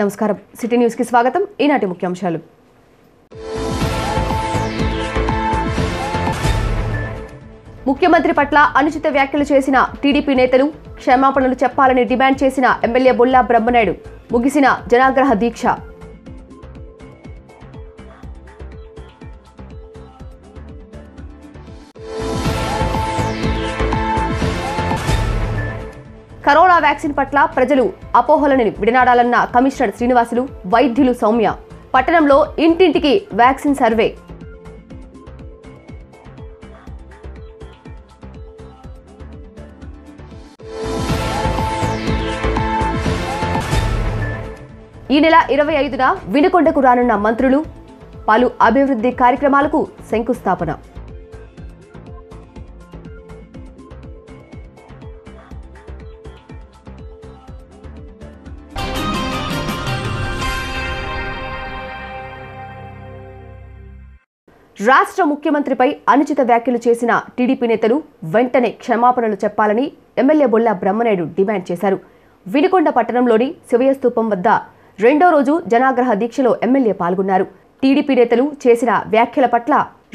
నమస్కారం. సిటీ న్యూస్కి స్వాగతం. ఈనాటి ముఖ్యాంశాలు. ముఖ్యమంత్రి పట్ల అనుచిత వ్యాఖ్యలు చేసిన టీడీపీ నేతలు క్షమాపణలు చెప్పాలని డిమాండ్ చేసిన ఎమ్మెల్యే బొల్లా బ్రహ్మనాయుడు ముగిసిన జనాగ్రహ దీక్ష. కరోనా వ్యాక్సిన్ పట్ల ప్రజలు అపోహలను విడనాడాలన్న కమిషనర్ శ్రీనివాసులు వైద్యులు సౌమ్య. పట్టణంలో ఇంటింటికి వ్యాక్సిన్ సర్వే. ఈ నెల ఇరవై ఐదున వినుకొండకు రానున్న మంత్రులు పలు అభివృద్ధి కార్యక్రమాలకు శంకుస్థాపన. రాష్ట్ర ముఖ్యమంత్రిపై అనుచిత వ్యాఖ్యలు చేసిన టీడీపీ నేతలు వెంటనే క్షమాపణలు చెప్పాలని ఎమ్మెల్యే బొల్లా బ్రహ్మనాయుడు డిమాండ్ చేశారు. వినుకొండ పట్టణంలోని శివయ్య స్తూపం వద్ద రెండో రోజు జనాగ్రహ దీక్షలో ఎమ్మెల్యే పాల్గొన్నారు. టీడీపీ నేతలు చేసిన వ్యాఖ్యల పట్ల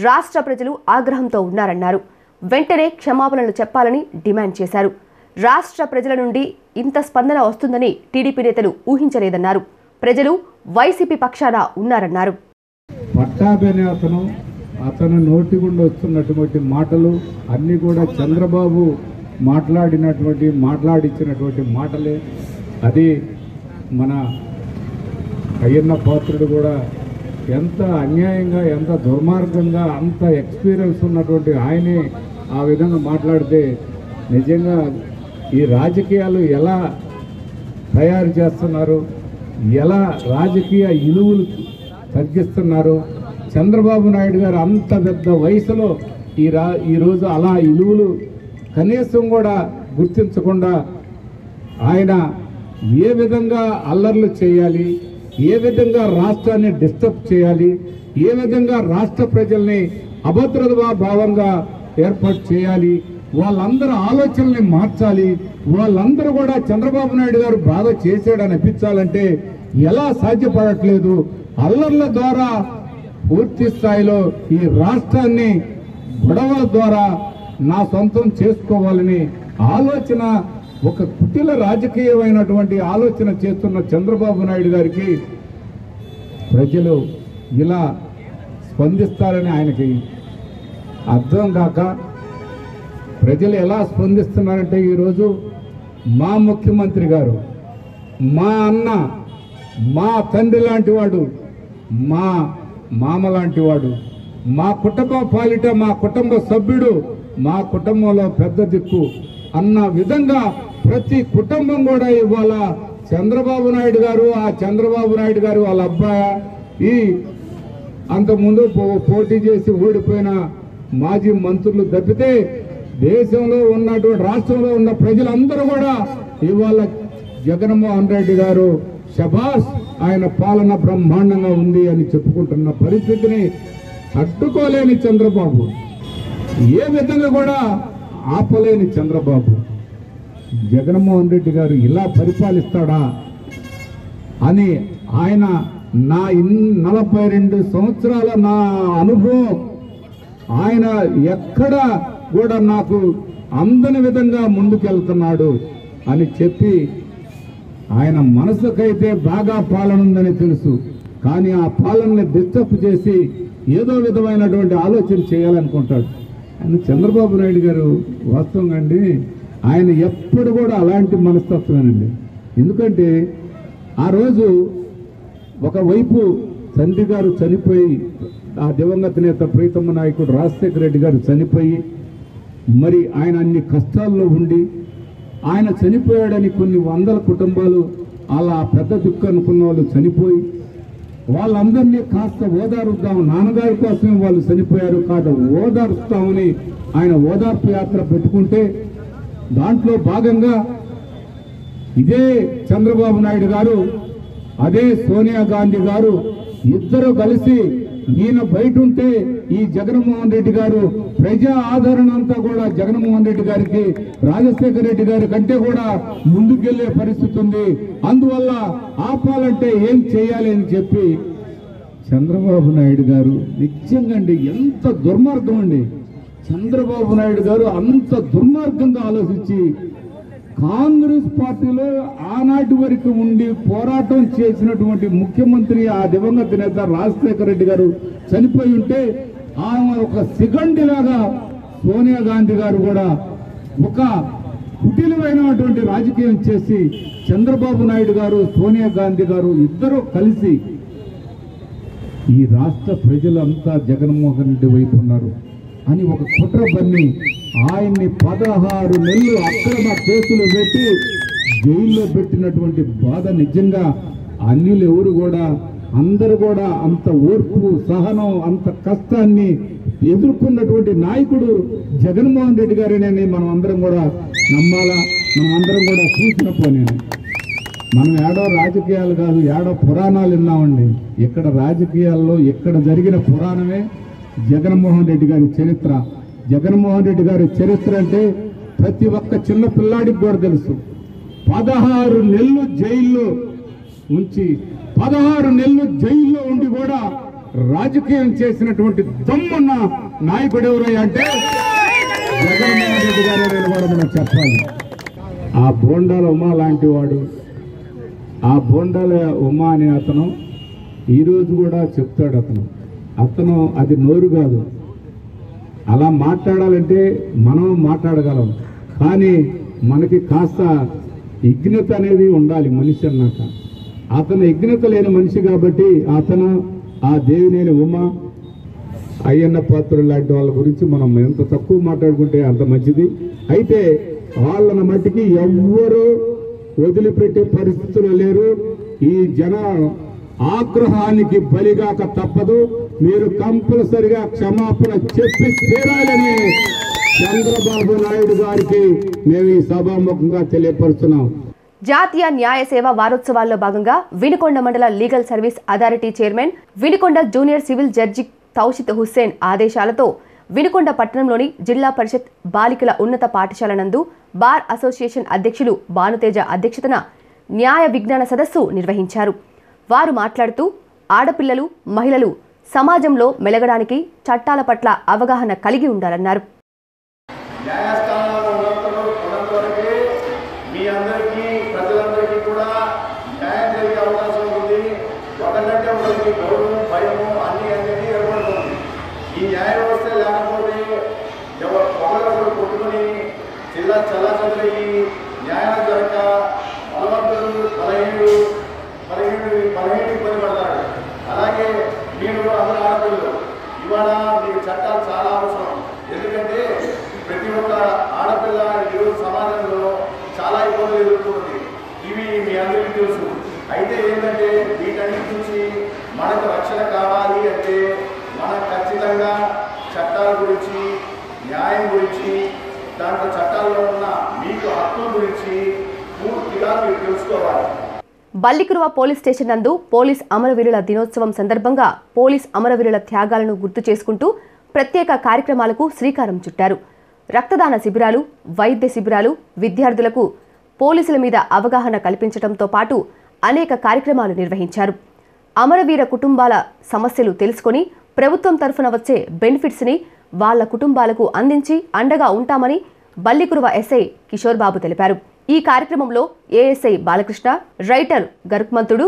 రాష్ట్ర ప్రజలు ఆగ్రహంతో ఉన్నారన్నారు. వెంటనే క్షమాపణలు చెప్పాలని డిమాండ్ చేశారు. రాష్ట్ర ప్రజల నుండి ఇంత స్పందన వస్తుందని టీడీపీ నేతలు ఊహించలేదన్నారు. ప్రజలు వైసీపీ పక్షాన ఉన్నారన్నారు. పట్టాభిని అతను నోటి గుండా వస్తున్నటువంటి మాటలు అన్నీ కూడా చంద్రబాబు మాట్లాడినటువంటి మాట్లాడించినటువంటి మాటలే. అది మన అయ్యన్న పాత్రుడు కూడా ఎంత అన్యాయంగా ఎంత దుర్మార్గంగా అంత ఎక్స్పీరియన్స్ ఉన్నటువంటి ఆయనే ఆ విధంగా మాట్లాడితే నిజంగా ఈ రాజకీయాలు ఎలా తయారు చేస్తున్నారు ఎలా రాజకీయ ఇలువలు తగ్గిస్తున్నారు చంద్రబాబు నాయుడు గారు అంత పెద్ద వయసులో ఈ రా ఈరోజు అలా ఇలువులు కనీసం కూడా గుర్తించకుండా ఆయన ఏ విధంగా అల్లర్లు చేయాలి ఏ విధంగా రాష్ట్రాన్ని డిస్టర్బ్ చేయాలి ఏ విధంగా రాష్ట్ర ప్రజల్ని అభద్రతా భావంగా ఏర్పాటు చేయాలి వాళ్ళందరూ ఆలోచనల్ని మార్చాలి వాళ్ళందరూ కూడా చంద్రబాబు నాయుడు గారు బాగా చేశాడని అనిపించాలంటే ఎలా సాధ్యపడట్లేదు? అల్లర్ల ద్వారా పూర్తి స్థాయిలో ఈ రాష్ట్రాన్ని గొడవల ద్వారా నా సొంతం చేసుకోవాలని ఆలోచన ఒక కుటిల రాజకీయమైనటువంటి ఆలోచన చేస్తున్న చంద్రబాబు నాయుడు గారికి ప్రజలు ఇలా స్పందిస్తారని ఆయనకి అర్థం కాక ప్రజలు ఎలా స్పందిస్తున్నారంటే ఈరోజు మా ముఖ్యమంత్రి గారు మా అన్న మా తండ్రి లాంటి వాడు మా మామ లాంటి వాడు మా కుటుంబం పాలిట మా కుటుంబ సభ్యుడు మా కుటుంబంలో పెద్ద దిక్కు. అన్న విధంగా ప్రతి కుటుంబం కూడా ఇవాళ చంద్రబాబు నాయుడు గారు ఆ చంద్రబాబు నాయుడు గారు వాళ్ళ అబ్బాయి ఈ అంతకుముందు పో- పోటీ చేసి ఓడిపోయిన మాజీ మంత్రులు తప్పితే దేశంలో ఉన్నటువంటి రాష్ట్రంలో ఉన్న ప్రజలందరూ కూడా ఇవాళ జగన్మోహన్ రెడ్డి గారు శబాస్ ఆయన పాలన బ్రహ్మాండంగా ఉంది అని చెప్పుకుంటున్న పరిస్థితిని అడ్డుకోలేని చంద్రబాబు. ఏ విధంగా కూడా ఆపలేని చంద్రబాబు. జగన్మోహన్ రెడ్డి గారు ఇలా పరిపాలిస్తాడా అని ఆయన నా ఇన్ నలభై రెండు సంవత్సరాల నా అనుభవం. ఆయన ఎక్కడ కూడా నాకు అందని విధంగా ముందుకెళ్తున్నాడు అని చెప్పి ఆయన మనసుకైతే బాగా పాలన ఉందని తెలుసు. కానీ ఆ పాలనని డిస్టర్బ్ చేసి ఏదో విధమైనటువంటి ఆలోచన చేయాలనుకుంటాడు. ఆయన చంద్రబాబు నాయుడు గారు వాస్తవంగా అండి ఆయన ఎప్పుడు కూడా అలాంటి మనస్తత్వమేనండి. ఎందుకంటే ఆ రోజు ఒకవైపు తండ్రి గారు చనిపోయి ఆ దివంగత నేత ప్రీతమ్మ నాయకుడు రాజశేఖర రెడ్డి గారు చనిపోయి మరి ఆయన అన్ని కష్టాల్లో ఉండి ఆయన చనిపోయాడని కొన్ని వందల కుటుంబాలు అలా పెద్ద దుఃఖం అనుకున్న వాళ్ళు చనిపోయి వాళ్ళందరినీ కాస్త ఓదారుద్దాం నాన్నగారి కోసమే వాళ్ళు చనిపోయారు కాదు ఓదారుస్తామని ఆయన ఓదార్పు యాత్ర పెట్టుకుంటే దాంట్లో భాగంగా ఇదే చంద్రబాబు నాయుడు గారు అదే సోనియా గాంధీ గారు ఇద్దరు కలిసి ఈయన బయట ఉంటే ఈ జగన్మోహన్ రెడ్డి గారు ప్రజా ఆదరణ అంతా కూడా జగన్మోహన్ రెడ్డి గారికి రాజశేఖర రెడ్డి గారి కంటే కూడా ముందుకెళ్ళే పరిస్థితి ఉంది. అందువల్ల ఆపాలంటే ఏం చేయాలి అని చెప్పి చంద్రబాబు నాయుడు గారు నిజంగా అండి ఎంత దుర్మార్గం అండి. చంద్రబాబు నాయుడు గారు అంత దుర్మార్గంగా ఆలోచించి కాంగ్రెస్ పార్టీలో ఆనాటి వరకు ఉండి పోరాటం చేసినటువంటి ముఖ్యమంత్రి ఆ దివంగత నేత రాజశేఖర రెడ్డి గారు చనిపోయి ఉంటే ఆమె ఒక సిగండిలాగా సోనియా గాంధీ గారు కూడా ఒక కుటిలమైనటువంటి రాజకీయం చేసి చంద్రబాబు నాయుడు గారు సోనియా గాంధీ గారు ఇద్దరు కలిసి ఈ రాష్ట్ర ప్రజలంతా జగన్మోహన్ రెడ్డి వైపు ఉన్నారు అని ఒక కుట్ర బన్ని ఆయన్ని పదహారు నెలలు అక్రమ కేసులు పెట్టి జైల్లో పెట్టినటువంటి బాధ నిజంగా అన్యులు ఎవరు కూడా అందరు కూడా అంత ఓర్పు సహనం అంత కష్టాన్ని ఎదుర్కొన్నటువంటి నాయకుడు జగన్మోహన్ రెడ్డి గారేనని మనం అందరం కూడా నమ్మాలా? మనం అందరం కూడా చూసిన పోనేను మనం ఏడో రాజకీయాలు కాదు ఏడో పురాణాలు విన్నామండి. ఇక్కడ రాజకీయాల్లో ఇక్కడ జరిగిన పురాణమే జగన్మోహన్ రెడ్డి గారి చరిత్ర. జగన్మోహన్ రెడ్డి గారి చరిత్ర అంటే ప్రతి ఒక్క చిన్న పిల్లాడికి కూడా తెలుసు. పదహారు నెలలు జైల్లో ఉంచి పదహారు నెలలు జైల్లో ఉండి కూడా రాజకీయం చేసినటువంటి దమ్మున్న నాయకుడు ఎవరయ్యా అంటే జగన్మోహన్ రెడ్డి గారు కూడా మనం చెప్పాలి. ఆ బోండాల ఉమా లాంటి వాడు ఆ బోండాల ఉమా అనే అతను ఈరోజు కూడా చెప్తాడు అతను. అతను అది నోరు కాదు. అలా మాట్లాడాలంటే మనం మాట్లాడగలం. కానీ మనకి కాస్త విఘ్నత అనేది ఉండాలి మనిషి అన్నాక. అతను విఘ్నత లేని మనిషి కాబట్టి అతను ఆ దేవినేని ఉమ అయ్యన్న పాత్రులు లాంటి వాళ్ళ గురించి మనం ఎంత తక్కువ మాట్లాడుకుంటే అంత మంచిది. అయితే వాళ్ళని మట్టికి ఎవ్వరూ వదిలిపెట్టే పరిస్థితులు లేరు. ఈ జన ఆగ్రహానికి బలిగాక తప్పదు. మీరు కంపల్సరిగా క్షమాపణ చెప్పి తీరాలని చంద్రబాబు నాయుడు గారికి మేము ఈ సభాముఖంగా తెలియపరుస్తున్నాం. జాతీయ న్యాయ సేవ వారోత్సవాల్లో భాగంగా వినుకొండ మండల legal service authority chairman Vinukonda junior civil judge Taushith Hussain ఆదేశాలతో వినుకొండ పట్టణంలోని జిల్లా పరిషత్ బాలికల ఉన్నత పాఠశాల నందు బార్ అసోసియేషన్ అధ్యక్షులు భానుతేజ అధ్యక్షతన న్యాయ విజ్ఞాన సదస్సు నిర్వహించారు. వారు మాట్లాడుతూ ఆడపిల్లలు మహిళలు సమాజంలో మెలగడానికి చట్టాల పట్ల అవగాహన కలిగి ఉండాలన్నారు. న్యాయస్థానాలు ఉన్నంతలో న్యాయం జరిగే అవకాశం ఉంది ఒకటంటే ఒకరికి గౌరవం భయము అన్ని అనేది ఏర్పడుతుంది ఈ న్యాయ వ్యవస్థ లేకపోతే ఎవరు ఒకరికొకరు కొట్టుకుని జిల్లా చల్లాచదిరి న్యాయం జరగక బలవంతులు బలహీనుడు బలహీనుడు బలహీనుడు ఇబ్బంది పడతాడు అలాగే మీరు కూడా అందరూ ఆడపిల్లలు ఇవాళ మీకు చట్టాలు చాలా అవసరం. ఎందుకంటే ప్రతి ఒక్క ఆడపిల్ల ఈరోజు సమాజంలో చాలా ఇబ్బందులు ఎదుర్కొంటుంది. ఇవి మీ అందరికీ తెలుసు. అయితే ఏంటంటే వీటన్నిటి నుంచి మనకు రక్షణ కావాలి అంటే మనం ఖచ్చితంగా చట్టాల గురించి న్యాయం గురించి దాంట్లో చట్టాల్లో ఉన్న మీకు హక్కుల గురించి పూర్తిగా మీరు తెలుసుకోవాలి. బల్లికురువ పోలీస్ స్టేషన్ నందు పోలీస్ అమరవీరుల దినోత్సవం సందర్భంగా పోలీస్ అమరవీరుల త్యాగాలను గుర్తు చేసుకుంటూ ప్రత్యేక కార్యక్రమాలకు శ్రీకారం చుట్టారు. రక్తదాన శిబిరాలు వైద్య శిబిరాలు విద్యార్థులకు పోలీసుల మీద అవగాహన కల్పించడంతో పాటు అనేక కార్యక్రమాలు నిర్వహించారు. అమరవీర కుటుంబాల సమస్యలు తెలుసుకొని ప్రభుత్వం తరఫున వచ్చే బెనిఫిట్స్ని వాళ్ళ కుటుంబాలకు అందించి అండగా ఉంటామని బల్లికురువ ఎస్ఐ కిషోర్ బాబు తెలిపారు. ఈ కార్యక్రమంలో ASI Balakrishna writer Garukmanthudu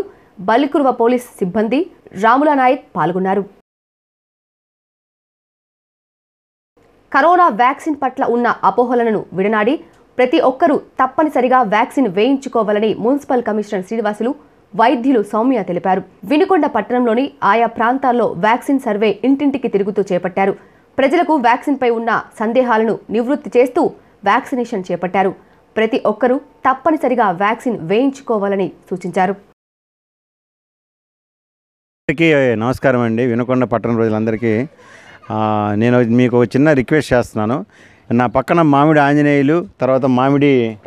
Balikuruva police సిబ్బంది రాముల నాయక్ పాల్గొన్నారు. కరోనా వ్యాక్సిన్ పట్ల ఉన్న అపోహలను విడనాడి ప్రతి ఒక్కరూ తప్పనిసరిగా వ్యాక్సిన్ వేయించుకోవాలని మున్సిపల్ కమిషనర్ శ్రీనివాసులు వైద్యులు సౌమ్య తెలిపారు. వినుకొండ పట్టణంలోని ఆయా ప్రాంతాల్లో వ్యాక్సిన్ సర్వే ఇంటింటికి తిరుగుతూ చేపట్టారు. ప్రజలకు వ్యాక్సిన్పై ఉన్న సందేహాలను నివృత్తి చేస్తూ వ్యాక్సినేషన్ చేపట్టారు. ప్రతి ఒక్కరూ తప్పనిసరిగా వ్యాక్సిన్ వేయించుకోవాలని సూచించారు. అందరికీ నమస్కారం అండి. వినుకొండ పట్టణ ప్రజలందరికీ ఆ, నేను మీకు ఒక చిన్న రిక్వెస్ట్ చేస్తున్నాను. నా పక్కన మామిడి ఆంజనేయులు తర్వాత మామిడి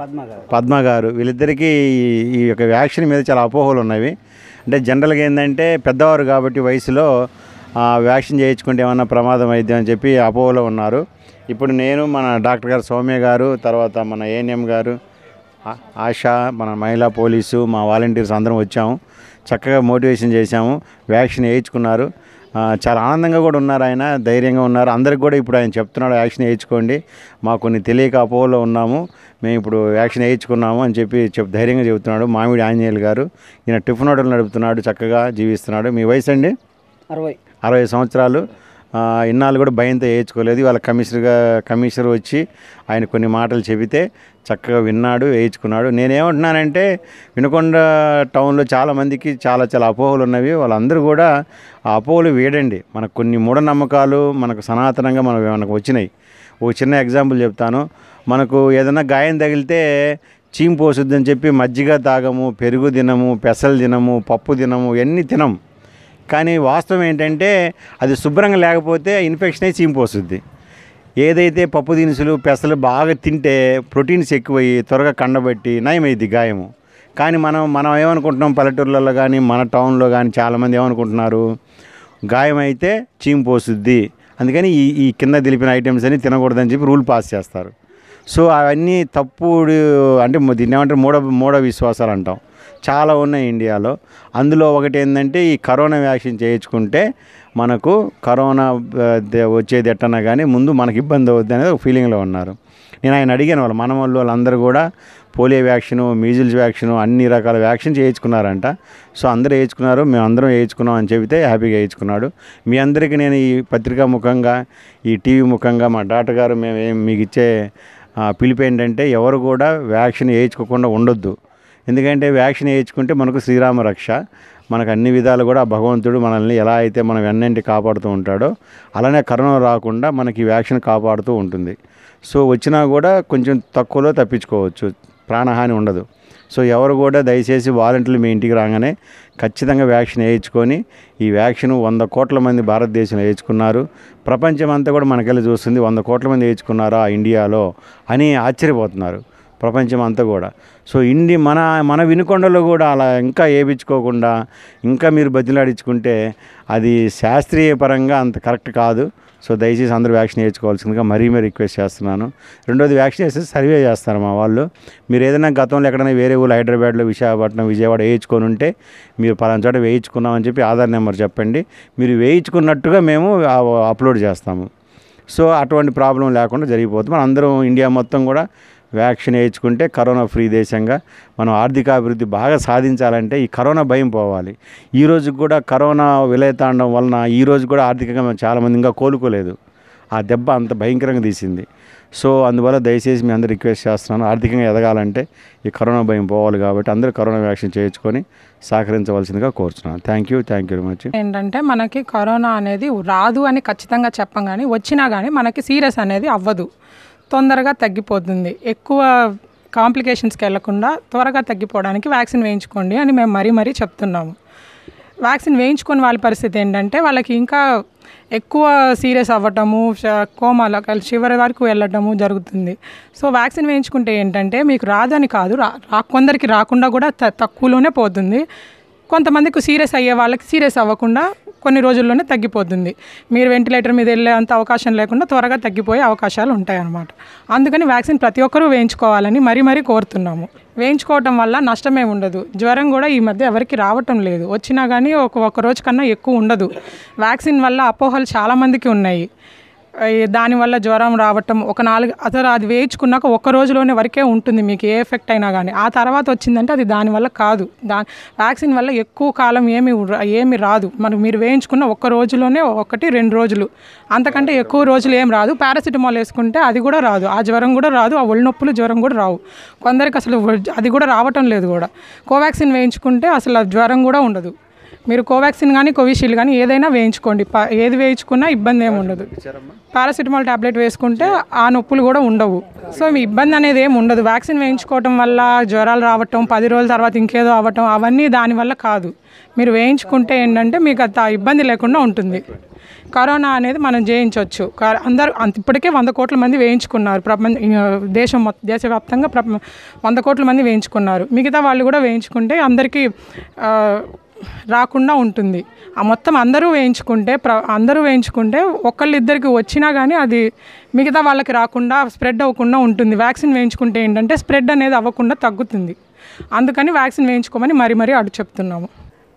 పద్మ గారు. వీళ్ళిద్దరికీ ఈ- ఈ యొక్క వ్యాక్సిన్ మీద చాలా అపోహలు ఉన్నవి. అంటే జనరల్గా ఏంటంటే పెద్దవారు కాబట్టి వయసులో వ్యాక్సిన్ చేయించుకుంటే ఏమన్నా ప్రమాదం అయితే అని చెప్పి అపోహలో ఉన్నారు. ఇప్పుడు నేను మన డాక్టర్ గారు సౌమ్య గారు తర్వాత మన ఏఎన్ఎం గారు ఆశ మన మహిళా పోలీసు మా వాలంటీర్స్ అందరం వచ్చాము. చక్కగా మోటివేషన్ చేశాము. వ్యాక్సిన్ వేయించుకున్నారు. చాలా ఆనందంగా కూడా ఉన్నారు ఆయన ధైర్యంగా ఉన్నారు. అందరికి కూడా ఇప్పుడు ఆయన చెప్తున్నాడు వ్యాక్సిన్ వేయించుకోండి. మాకు కొన్ని తెలియక అపోహలో ఉన్నాము. మేము ఇప్పుడు వ్యాక్సిన్ వేయించుకున్నాము అని చెప్పి చెప్ ధైర్యంగా చెబుతున్నాడు మామిడి ఆంజనేయులు గారు. ఈయన టిఫిన్ హోటల్ నడుపుతున్నాడు చక్కగా జీవిస్తున్నాడు. మీ వయసు అండి? అరవై. అరవై సంవత్సరాలు ఇన్నాళ్ళు కూడా భయంతో వేయించుకోలేదు వాళ్ళ కమిషనర్గా కమిషనర్ వచ్చి ఆయన కొన్ని మాటలు చెబితే చక్కగా విన్నాడు వేయించుకున్నాడు నేనేమంటున్నానంటే వినకొండ టౌన్లో చాలామందికి చాలా చాలా అపోహలు ఉన్నవి. వాళ్ళందరూ కూడా ఆ అపోహలు వేయడండి మనకు కొన్ని మూఢనమ్మకాలు మనకు సనాతనంగా మనం మనకు వచ్చినాయి. ఒక చిన్న ఎగ్జాంపుల్ చెప్తాను. మనకు ఏదైనా గాయం తగిలితే చీమ్ పోసుద్దని చెప్పి మజ్జిగ తాగము పెరుగు తినము పెసలు తినము పప్పు తినము ఇవన్నీ తినము కానీ వాస్తవం ఏంటంటే అది శుభ్రంగా లేకపోతే ఇన్ఫెక్షన్ అయి చీంపోస్తుంది ఏదైతే పప్పు దినుసులు పెసలు బాగా తింటే ప్రోటీన్స్ ఎక్కువయ్యి త్వరగా కండబట్టి నయమైద్ది గాయము. కానీ మనం మనం ఏమనుకుంటున్నాం పల్లెటూర్లలో కానీ మన టౌన్లో కానీ చాలామంది ఏమనుకుంటున్నారు? గాయం అయితే చీము అందుకని ఈ ఈ కింద తెలిపిన ఐటమ్స్ అని తినకూడదని చెప్పి రూల్ పాస్ చేస్తారు. సో అవన్నీ తప్పుడు అంటే దీన్ని ఏమంటారు? మూఢ మూఢ విశ్వాసాలు అంటాం. చాలా ఉన్నాయి ఇండియాలో. అందులో ఒకటి ఏంటంటే ఈ కరోనా వ్యాక్సిన్ చేయించుకుంటే మనకు కరోనా వచ్చేది ఎట్టన్నా కానీ ముందు మనకి ఇబ్బంది అవుద్ది అనేది ఒక ఫీలింగ్లో ఉన్నారు. నేను ఆయన అడిగాను వాళ్ళు మన వాళ్ళు వాళ్ళందరూ కూడా పోలియో వ్యాక్సిన్ మీజిల్స్ వ్యాక్సిన్ అన్ని రకాల వ్యాక్సిన్ చేయించుకున్నారంట. సో అందరూ వేయించుకున్నారు మేము అందరం వేయించుకున్నాం అని చెబితే హ్యాపీగా వేయించుకున్నాడు. మీ అందరికీ నేను ఈ పత్రికా ముఖంగా ఈ టీవీ ముఖంగా మా డాక్టర్ గారు మేము మీకు ఇచ్చే ఆ, పిలుపు ఏంటంటే ఎవరు కూడా వ్యాక్సిన్ వేయించుకోకుండా ఉండొద్దు. ఎందుకంటే వ్యాక్సిన్ వేయించుకుంటే మనకు శ్రీరామ రక్ష. మనకు అన్ని విధాలు కూడా భగవంతుడు మనల్ని ఎలా అయితే మనం వెన్నంటి కాపాడుతూ ఉంటాడో అలానే కరోనా రాకుండా మనకి ఈ వ్యాక్సిన్ కాపాడుతూ ఉంటుంది. సో వచ్చినా కూడా కొంచెం తక్కువలో తప్పించుకోవచ్చు. ప్రాణహాని ఉండదు. సో ఎవరు కూడా దయచేసి వాలంటీర్లు మీ ఇంటికి రాగానే ఖచ్చితంగా వ్యాక్సిన్ వేయించుకొని ఈ వ్యాక్సిన్ వంద కోట్ల మంది భారతదేశంలో వేయించుకున్నారు. ప్రపంచం అంతా కూడా మనకెళ్ళి చూస్తుంది వంద కోట్ల మంది వేయించుకున్నారా ఇండియాలో అని ఆశ్చర్యపోతున్నారు. ప్రపంచం అంతా కూడా. సో ఇండి మన మన వినుకొండలో కూడా అలా ఇంకా వేయించుకోకుండా ఇంకా మీరు బతిలాడించుకుంటే అది శాస్త్రీయ పరంగా అంత కరెక్ట్ కాదు. సో దయచేసి అందరూ వ్యాక్సిన్ వేయించుకోవాల్సిందిగా మరీ మరీ రిక్వెస్ట్ చేస్తున్నాను. రెండోది వ్యాక్సిన్ వేస్తే సర్వే చేస్తారు మా వాళ్ళు. మీరు ఏదైనా గతంలో ఎక్కడైనా వేరే ఊళ్ళు హైదరాబాద్లో విశాఖపట్నం విజయవాడ వేయించుకొని ఉంటే మీరు పలానా చోట వేయించుకున్నామని చెప్పి ఆధార్ నెంబర్ చెప్పండి. మీరు వేయించుకున్నట్టుగా మేము అప్లోడ్ చేస్తాము. సో అటువంటి ప్రాబ్లం లేకుండా జరిగిపోతుంది. మనం అందరం ఇండియా మొత్తం కూడా వ్యాక్సిన్ వేయించుకుంటే కరోనా ఫ్రీ దేశంగా మనం ఆర్థికాభివృద్ధి బాగా సాధించాలంటే ఈ కరోనా భయం పోవాలి. ఈ రోజు కూడా కరోనా విలయతాండం వలన ఈ రోజు కూడా ఆర్థికంగా మనం చాలామంది ఇంకా కోలుకోలేదు. ఆ దెబ్బ అంత భయంకరంగా తీసింది. సో అందువల్ల దయచేసి మీ అందరూ రిక్వెస్ట్ చేస్తున్నాను. ఆర్థికంగా ఎదగాలంటే ఈ కరోనా భయం పోవాలి కాబట్టి అందరూ కరోనా వ్యాక్సిన్ చేయించుకొని సహకరించవలసిందిగా కోరుతున్నాను thank you thank you very much. ఏంటంటే మనకి కరోనా అనేది రాదు అని ఖచ్చితంగా చెప్పం కానీ వచ్చినా కానీ మనకి సీరియస్ అనేది అవ్వదు. తొందరగా తగ్గిపోతుంది. ఎక్కువ కాంప్లికేషన్స్కి వెళ్ళకుండా త్వరగా తగ్గిపోవడానికి వ్యాక్సిన్ వేయించుకోండి అని మేము మరీ మరీ చెప్తున్నాము. వ్యాక్సిన్ వేయించుకుని వాళ్ళ పరిస్థితి ఏంటంటే వాళ్ళకి ఇంకా ఎక్కువ సీరియస్ అవ్వటము కోమాలో చివరి వరకు వెళ్ళటము జరుగుతుంది. సో వ్యాక్సిన్ వేయించుకుంటే ఏంటంటే మీకు రాదని కాదు రా రా- కొందరికి రాకుండా కూడా త- తక్కువలోనే పోతుంది. కొంతమందికి సీరియస్ అయ్యే వాళ్ళకి సీరియస్ అవ్వకుండా కొన్ని రోజుల్లోనే తగ్గిపోతుంది. మీరు వెంటిలేటర్ మీద వెళ్ళే అంత అవకాశం లేకుండా త్వరగా తగ్గిపోయే అవకాశాలు ఉంటాయి అన్నమాట అందుకని వ్యాక్సిన్ ప్రతి ఒక్కరూ వేయించుకోవాలని మరీ మరీ కోరుతున్నాము. వేయించుకోవటం వల్ల నష్టమే ఉండదు. జ్వరం కూడా ఈ మధ్య ఎవరికి రావటం లేదు. వచ్చినా కానీ ఒక ఒక రోజు కన్నా ఎక్కువ ఉండదు. వ్యాక్సిన్ వల్ల అపోహలు చాలామందికి ఉన్నాయి. దానివల్ల జ్వరం రావటం ఒక నాలుగు అసలు అది వేయించుకున్నాక ఒక్క రోజులోనే వరకే ఉంటుంది మీకు ఏ ఎఫెక్ట్ అయినా కానీ ఆ తర్వాత వచ్చిందంటే అది దానివల్ల కాదు. దా వ్యాక్సిన్ వల్ల ఎక్కువ కాలం ఏమి ఏమి రాదు. మరి మీరు వేయించుకున్న ఒక్క రోజులోనే ఒకటి రెండు రోజులు. అంతకంటే ఎక్కువ రోజులు ఏం రాదు. పారాసిటమాల్ వేసుకుంటే అది కూడా రాదు. ఆ జ్వరం కూడా రాదు ఆ ఒళ్ళు నొప్పులు జ్వరం కూడా రావు. కొందరికి అసలు అది కూడా రావటం లేదు కూడా. కోవాక్సిన్ వేయించుకుంటే అసలు ఆ జ్వరం కూడా ఉండదు. మీరు కోవాక్సిన్ కానీ కోవిషీల్డ్ కానీ ఏదైనా వేయించుకోండి. ప- ఏది వేయించుకున్నా ఇబ్బంది ఏమి ఉండదు. పారాసిటమాల్ టాబ్లెట్ వేసుకుంటే ఆ నొప్పులు కూడా ఉండవు. సో మీ ఇబ్బంది అనేది ఏమి ఉండదు. వ్యాక్సిన్ వేయించుకోవటం వల్ల జ్వరాలు రావటం పది రోజుల తర్వాత ఇంకేదో అవ్వటం అవన్నీ దానివల్ల కాదు. మీరు వేయించుకుంటే ఏంటంటే మీకు అంత ఇబ్బంది లేకుండా ఉంటుంది. కరోనా అనేది మనం జయించవచ్చు అందరూ అంత ఇప్పటికే వంద కోట్ల మంది వేయించుకున్నారు. ప్రపంచ దేశం మొత్తం దేశవ్యాప్తంగా ప్రప వంద కోట్ల మంది వేయించుకున్నారు. మిగతా వాళ్ళు కూడా వేయించుకుంటే అందరికీ రాకుండా ఉంటుంది. ఆ మొత్తం అందరూ వేయించుకుంటే ప్ర అందరూ వేయించుకుంటే ఒకళ్ళిద్దరికి వచ్చినా కానీ అది మిగతా వాళ్ళకి రాకుండా స్ప్రెడ్ అవ్వకుండా ఉంటుంది. వ్యాక్సిన్ వేయించుకుంటే ఏంటంటే స్ప్రెడ్ అనేది అవ్వకుండా తగ్గుతుంది. అందుకని వ్యాక్సిన్ వేయించుకోమని మరీ మరీ అడు చెప్తున్నాము.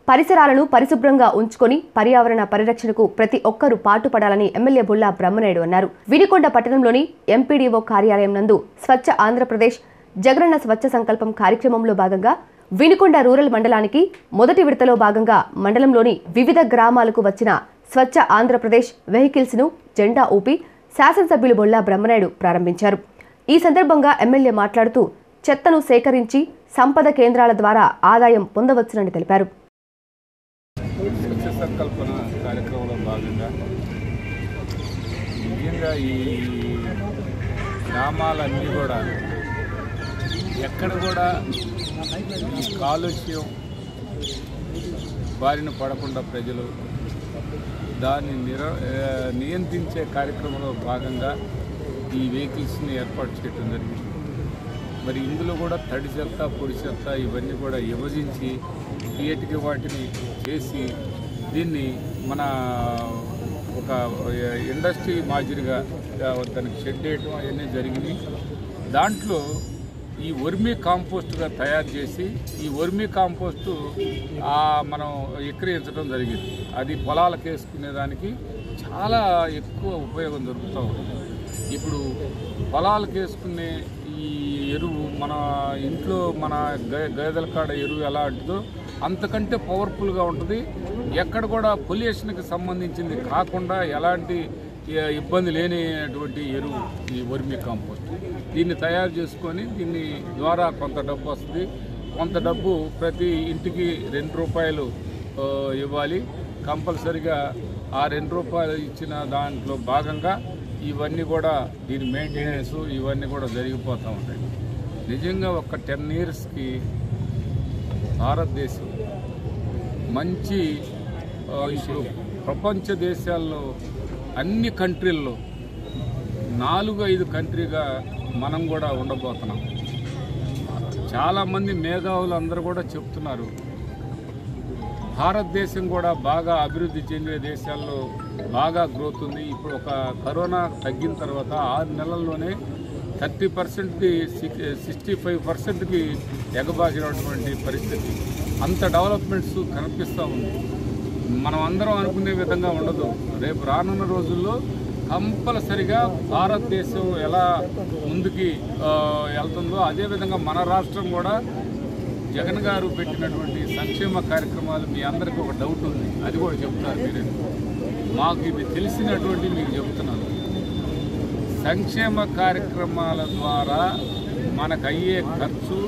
పరిసరాలను పరిశుభ్రంగా ఉంచుకొని పర్యావరణ పరిరక్షణకు ప్రతి ఒక్కరూ పాటుపడాలని ఎమ్మెల్యే బుల్లా బ్రహ్మనాయుడు అన్నారు. వినికొండ పట్టణంలోని ఎంపీడీఓ కార్యాలయం నందు స్వచ్ఛ ఆంధ్రప్రదేశ్ జగనన్న స్వచ్ఛ సంకల్పం కార్యక్రమంలో భాగంగా వినుకొండ రూరల్ మండలానికి మొదటి విడతలో భాగంగా మండలంలోని వివిధ గ్రామాలకు వచ్చిన స్వచ్ఛ ఆంధ్రప్రదేశ్ వెహికల్స్ను జెండా ఊపి శాసనసభ్యులు బొల్లా బ్రహ్మనాయుడు ప్రారంభించారు. ఈ సందర్భంగా ఎమ్మెల్యే మాట్లాడుతూ చెత్తను సేకరించి సంపద కేంద్రాల ద్వారా ఆదాయం పొందవచ్చునని తెలిపారు. గ్రామాలన్నీ కూడా ఎక్కడ కూడా ఈ కాలుష్యం బారిన పడకుండా ప్రజలు దాన్ని నిర నియంత్రించే కార్యక్రమంలో భాగంగా ఈ వెహికల్స్ని ఏర్పాటు చేయడం జరిగింది. మరి ఇందులో కూడా తడి చెత్త పొడి చెత్త ఇవన్నీ కూడా విభజించి క్రియేటివ్ వాటిని చేసి దీన్ని మన ఒక ఇండస్ట్రీ మాదిరిగా దానికి షెడ్ వేయటం అవన్నీ జరిగినాయి. దాంట్లో ఈ వర్మీ కాంపోస్ట్గా తయారు చేసి ఈ వర్మీ కాంపోస్టు మనం విక్రయించడం జరిగింది. అది పొలాలకు వేసుకునే దానికి చాలా ఎక్కువ ఉపయోగం దొరుకుతూ ఉంది. ఇప్పుడు పొలాలకు వేసుకునే ఈ ఎరువు మన ఇంట్లో మన గ- గేదెల కాడ ఎరువు ఎలా అంటుందో అంతకంటే పవర్ఫుల్గా ఉంటుంది. ఎక్కడ కూడా పొల్యూషన్కి సంబంధించింది కాకుండా ఎలాంటి ఇబ్బంది లేనిటువంటి ఎరువు ఈ వర్మి కాంపోస్ట్. దీన్ని తయారు చేసుకొని దీన్ని ద్వారా కొంత డబ్బు వస్తుంది. కొంత డబ్బు ప్రతి ఇంటికి రెండు రూపాయలు ఇవ్వాలి. కంపల్సరిగా ఆ రెండు రూపాయలు ఇచ్చిన దాంట్లో భాగంగా ఇవన్నీ కూడా దీని మెయింటెనెన్స్ ఇవన్నీ కూడా జరిగిపోతూ ఉంటాయి. నిజంగా ఒక టెన్ ఇయర్స్కి భారతదేశం మంచి ఇప్పుడు ప్రపంచ దేశాల్లో అన్ని కంట్రీల్లో నాలుగు ఐదు కంట్రీగా మనం కూడా ఉండబోతున్నాం. చాలామంది మేధావులు అందరూ కూడా చెప్తున్నారు. భారతదేశం కూడా బాగా అభివృద్ధి చెందే దేశాల్లో బాగా గ్రోత్ ఉంది. ఇప్పుడు ఒక కరోనా తగ్గిన తర్వాత ఆరు నెలల్లోనే థర్టీ పర్సెంట్కి సిక్స్టీ ఫైవ్ పర్సెంట్కి ఎగబాసినటువంటి పరిస్థితి. అంత డెవలప్మెంట్స్ కనిపిస్తూ ఉంది. మనం అందరం అనుకునే విధంగా ఉండదు. రేపు రానున్న రోజుల్లో కంపల్సరిగా భారతదేశం ఎలా ముందుకి వెళ్తుందో అదేవిధంగా మన రాష్ట్రం కూడా జగన్ గారు పెట్టినటువంటి సంక్షేమ కార్యక్రమాలు మీ అందరికీ ఒక డౌట్ ఉంది. అది కూడా చెప్తారు మీరు. మాకు ఇది తెలిసినటువంటి మీకు చెప్తున్నాను. సంక్షేమ కార్యక్రమాల ద్వారా మనకు అయ్యే ఖర్చు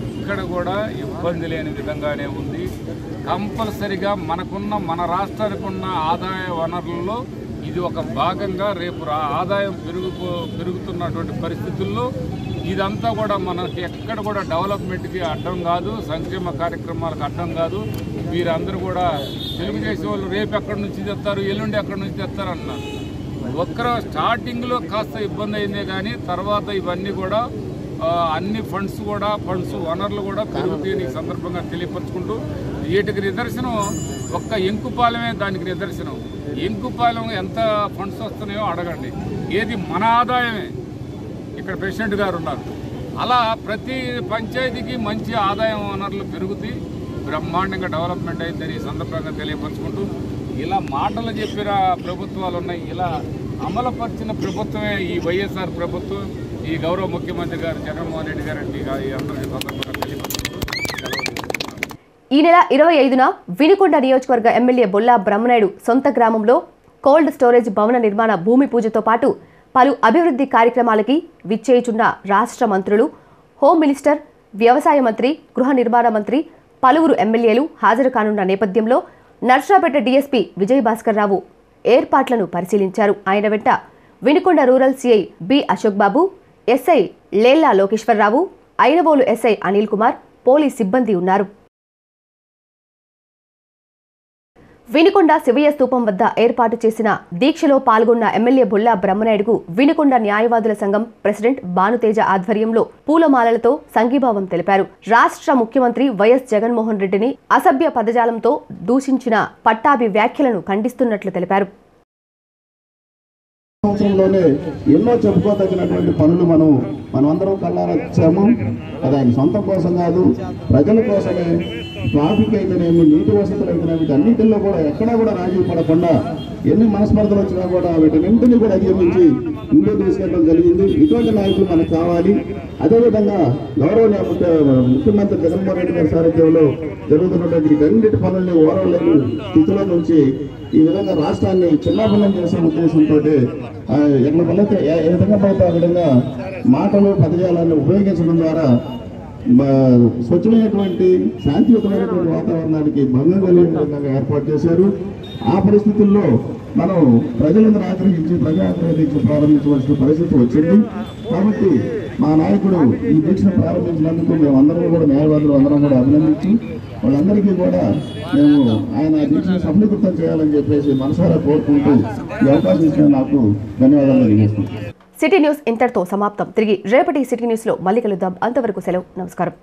ఎక్కడ కూడా ఇబ్బంది లేని విధంగానే ఉంది. కంపల్సరిగా మనకున్న మన రాష్ట్రానికి ఉన్న ఆదాయ వనరుల్లో ఇది ఒక భాగంగా రేపు రా- ఆదాయం పెరుగు పెరుగుతున్నటువంటి పరిస్థితుల్లో ఇదంతా కూడా మనకి ఎక్కడ కూడా డెవలప్మెంట్కి అడ్డం కాదు సంక్షేమ కార్యక్రమాలకు అడ్డం కాదు. మీరందరూ కూడా తెలుగుదేశం వాళ్ళు రేపు ఎక్కడి నుంచి తెస్తారు ఎల్లుండి ఎక్కడి నుంచి తెస్తారు అన్నారు. ఒక్కర స్టార్టింగ్లో కాస్త ఇబ్బంది అయిందే కానీ తర్వాత ఇవన్నీ కూడా అన్ని ఫండ్స్ కూడా ఫండ్స్ వనరులు కూడా పెరుగుతాయని సందర్భంగా తెలియపరచుకుంటూ వీటికి నిదర్శనం ఒక్క ఎంకుపాలెమే దానికి నిదర్శనం. ఇంకుపాలెం ఎంత ఫండ్స్ వస్తున్నాయో అడగండి. ఏది మన ఆదాయమే. ఇక్కడ ప్రెసిడెంట్ గారు ఉన్నారు. అలా ప్రతి పంచాయతీకి మంచి ఆదాయం వనరులు పెరుగుతాయి. బ్రహ్మాండంగా డెవలప్మెంట్ అయిందని ఈ సందర్భంగా తెలియపరచుకుంటూ ఇలా మాటలు చెప్పిన ప్రభుత్వాలు ఉన్నాయి. ఇలా అమలుపరిచిన ప్రభుత్వమే ఈ వైఎస్ఆర్ ప్రభుత్వం. ఈ గౌరవ ముఖ్యమంత్రి గారు జగన్మోహన్ రెడ్డి గారు అండి అందరికీ సందర్భంగా ఈ నెల ఇరవై ఐదున వినుకొండ నియోజకవర్గ ఎమ్మెల్యే బొల్లా బ్రహ్మనాయుడు సొంత గ్రామంలో కోల్డ్ స్టోరేజ్ భవన నిర్మాణ భూమి పూజతో పాటు పలు అభివృద్ధి కార్యక్రమాలకి విచ్చేయుచున్న రాష్ట్ర మంత్రులు హోం మినిస్టర్ వ్యవసాయ మంత్రి గృహ నిర్మాణ మంత్రి పలువురు ఎమ్మెల్యేలు హాజరు కానున్న నేపథ్యంలో నర్సరాపేట డీఎస్పీ విజయభాస్కర్ రావు ఏర్పాట్లను పరిశీలించారు. ఆయన వెంట Vinukonda rural CI B Ashok Babu SI Lella Lokeswararao Ainavolu SI Anil Kumar police సిబ్బంది ఉన్నారు. వినుకొండ శివయ్య స్థూపం వద్ద ఏర్పాటు చేసిన దీక్షలో పాల్గొన్న ఎమ్మెల్యే బుల్లా బ్రహ్మనాయుడుకు వినుకొండ న్యాయవాదుల సంఘం ప్రెసిడెంట్ భానుతేజ ఆధ్వర్యంలో పూలమాలలతో సంఘీభావం తెలిపారు. రాష్ట్ర ముఖ్యమంత్రి వైఎస్ జగన్మోహన్ రెడ్డిని అసభ్య పదజాలంతో దూషించిన పట్టాభి వ్యాఖ్యలను ఖండిస్తున్నట్లు తెలిపారు. సంవత్సరంలోనే ఎన్నో చెప్పుకోదగినటువంటి పనులు మనం మనమందరం కళ్ళారా అది ఆయన సొంతం కోసం కాదు ప్రజల కోసమే. ట్రాఫిక్ అయితేనేమి నీటి వసతులు అయితేనేమి అన్నింటిలో కూడా ఎక్కడా కూడా రాజీ పడకుండా ఎన్ని మనస్పర్ధలు వచ్చినా కూడా వీటన్నింటినీ కూడా అధిగమించి ముందుకు తీసుకెళ్ళడం జరిగింది. ఇటువంటి నాయకులు మనకు కావాలి. అదేవిధంగా గౌరవనీయ ముఖ్యమంత్రి జగన్మోహన్ రెడ్డి గారి సారథ్యంలో జరుగుతున్నటువంటి వీటన్నిటి పనుల్ని ఓరవలేని స్థితిలో నుంచి ఈ విధంగా రాష్ట్రాన్ని చిన్నాభిన్నం చేసే ఉద్దేశంతో ఎక్కడ పడితే ఏ విధంగా పడితే ఆ విధంగా మాటలు పదజాలాన్ని ఉపయోగించడం ద్వారా స్వచ్ఛమైనటువంటి శాంతియుతమైనటువంటి వాతావరణానికి భంగం కలిగే విధంగా ఏర్పాటు చేశారు. ఆ పరిస్థితుల్లో మనం ప్రజలందరూ ఆగ్రహించి ప్రజా ఆగ్రహించి ప్రారంభించవలసిన పరిస్థితి వచ్చింది. కాబట్టి మా నాయకుడు ఈ దీక్షను ప్రారంభించినందుకు మేము అందరం కూడా న్యాయవాదులు అందరం కూడా అభినందించి వాళ్ళందరికీ కూడా మేము ఆయన దీక్షను సఫలీకృతం చేయాలని చెప్పేసి మనసారా కోరుకుంటూ ఈ అవకాశం ఇచ్చిన నాకు ధన్యవాదాలు తెలియజేస్తున్నాను సిటీ న్యూస్ ఇంతటితో సమాప్తం. తిరిగి రేపటి సిటీ న్యూస్లో మళ్ళీ కలుద్దాం. అంతవరకు సెలవు. నమస్కారం.